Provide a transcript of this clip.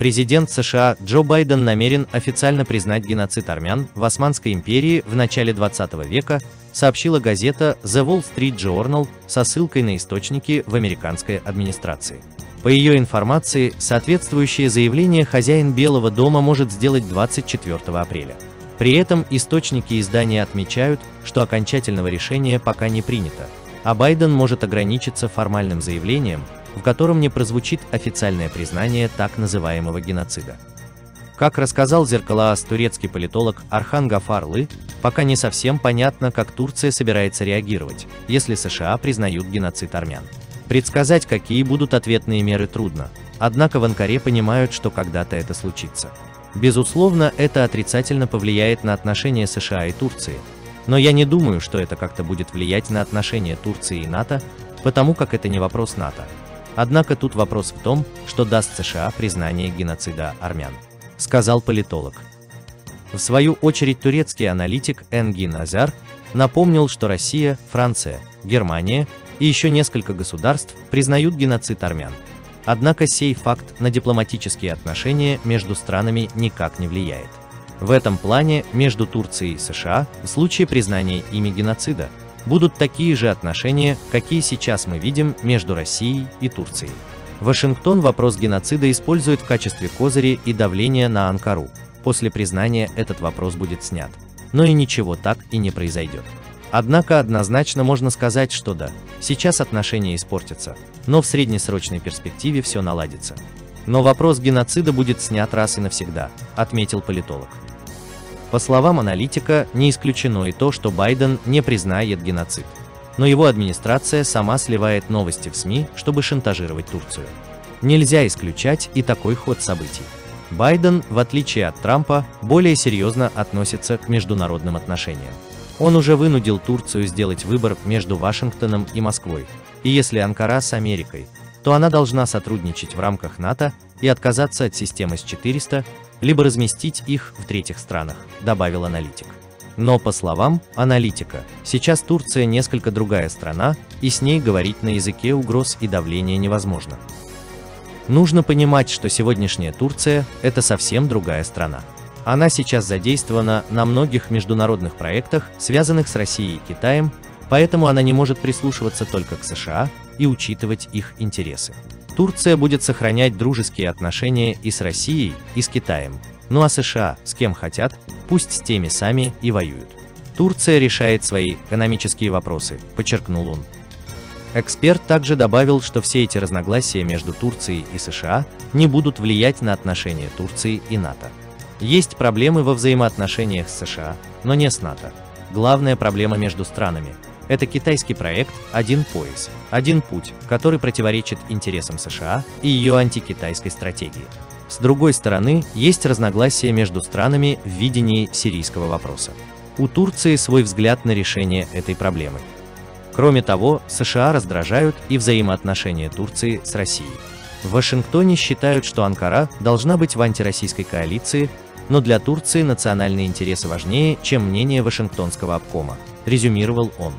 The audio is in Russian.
Президент США Джо Байден намерен официально признать геноцид армян в Османской империи в начале 20 века, сообщила газета The Wall Street Journal со ссылкой на источники в американской администрации. По ее информации, соответствующее заявление хозяин Белого дома может сделать 24 апреля. При этом источники издания отмечают, что окончательного решения пока не принято, а Байден может ограничиться формальным заявлением, в котором не прозвучит официальное признание так называемого геноцида. Как рассказал Зеркалаас турецкий политолог Архан Гафарлы, пока не совсем понятно, как Турция собирается реагировать, если США признают геноцид армян. Предсказать, какие будут ответные меры трудно, однако в Анкаре понимают, что когда-то это случится. Безусловно, это отрицательно повлияет на отношения США и Турции, но я не думаю, что это как-то будет влиять на отношения Турции и НАТО, потому как это не вопрос НАТО, Однако тут вопрос в том, что даст США признание геноцида армян, сказал политолог. В свою очередь турецкий аналитик Энгин Азар напомнил, что Россия, Франция, Германия и еще несколько государств признают геноцид армян. Однако сей факт на дипломатические отношения между странами никак не влияет. В этом плане между Турцией и США в случае признания ими геноцида будут такие же отношения, какие сейчас мы видим между Россией и Турцией. Вашингтон вопрос геноцида использует в качестве козыря и давления на Анкару. После признания этот вопрос будет снят. Но и ничего так и не произойдет. Однако однозначно можно сказать, что да, сейчас отношения испортятся, но в среднесрочной перспективе все наладится. Но вопрос геноцида будет снят раз и навсегда, отметил политолог. По словам аналитика, не исключено и то, что Байден не признает геноцид. Но его администрация сама сливает новости в СМИ, чтобы шантажировать Турцию. Нельзя исключать и такой ход событий. Байден, в отличие от Трампа, более серьезно относится к международным отношениям. Он уже вынудил Турцию сделать выбор между Вашингтоном и Москвой, и если Анкара с Америкой, то она должна сотрудничать в рамках НАТО и отказаться от системы С-400, либо разместить их в третьих странах, добавил аналитик. Но по словам аналитика, сейчас Турция несколько другая страна, и с ней говорить на языке угроз и давления невозможно. Нужно понимать, что сегодняшняя Турция – это совсем другая страна. Она сейчас задействована на многих международных проектах, связанных с Россией и Китаем, поэтому она не может прислушиваться только к США и учитывать их интересы. Турция будет сохранять дружеские отношения и с Россией, и с Китаем. Ну а США, с кем хотят, пусть с теми сами и воюют. Турция решает свои экономические вопросы, подчеркнул он. Эксперт также добавил, что все эти разногласия между Турцией и США не будут влиять на отношения Турции и НАТО. Есть проблемы во взаимоотношениях с США, но не с НАТО. Главная проблема между странами это китайский проект «Один пояс, один путь», который противоречит интересам США и ее антикитайской стратегии. С другой стороны, есть разногласия между странами в видении сирийского вопроса. У Турции свой взгляд на решение этой проблемы. Кроме того, США раздражают и взаимоотношения Турции с Россией. В Вашингтоне считают, что Анкара должна быть в антироссийской коалиции, но для Турции национальные интересы важнее, чем мнение Вашингтонского обкома, резюмировал он.